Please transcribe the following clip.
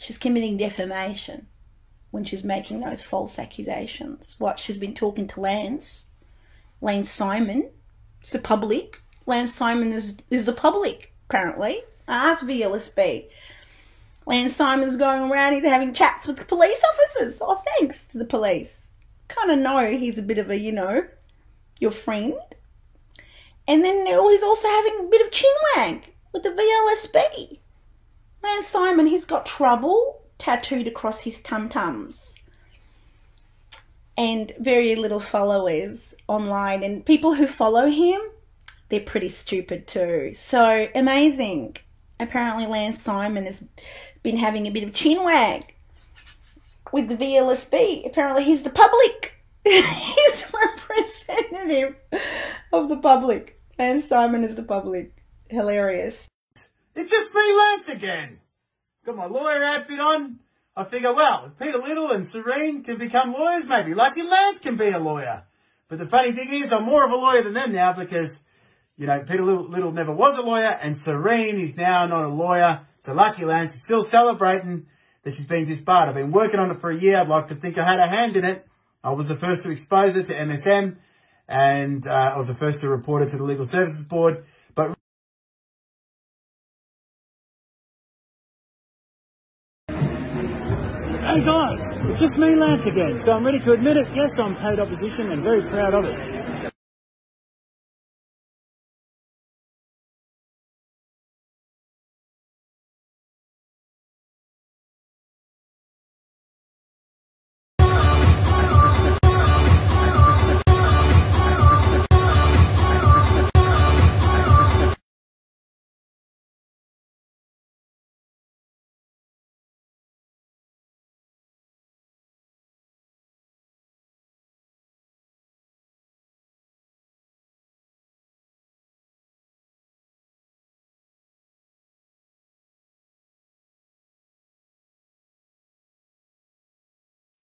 she's committing defamation when she's making those false accusations. What she's been talking to Lance, Lance Simon, it's the public. Lance Simon is is the public apparently. Ask VLSB. Lance Simon's going around, he's having chats with police officers. Oh, thanks to the police. Kind of know he's a bit of a, you know, your friend. And then he's also having a bit of chinwag with the VLSB. Lance Simon, he's got trouble tattooed across his tum tums. And very little followers online. And people who follow him, they're pretty stupid too. So amazing. Apparently, Lance Simon has been having a bit of chin wag with the VLSB. Apparently, he's the public. he's representative of the public. Lance Simon is the public. Hilarious. It's just me, Lance, again. Got my lawyer outfit on. I figure, well, if Peter Little and Serene can become lawyers, maybe Lucky Lance can be a lawyer. But the funny thing is, I'm more of a lawyer than them now because, you know, Peter Little, never was a lawyer and Serene is now not a lawyer. So Lucky Lance is still celebrating that she's been disbarred. I've been working on it for a year. I'd like to think I had a hand in it. I was the first to expose it to MSM and uh, I was the first to report it to the Legal Services Board. Hey guys, it's just me, Lance again. So I'm ready to admit it. Yes, I'm paid opposition and very proud of it.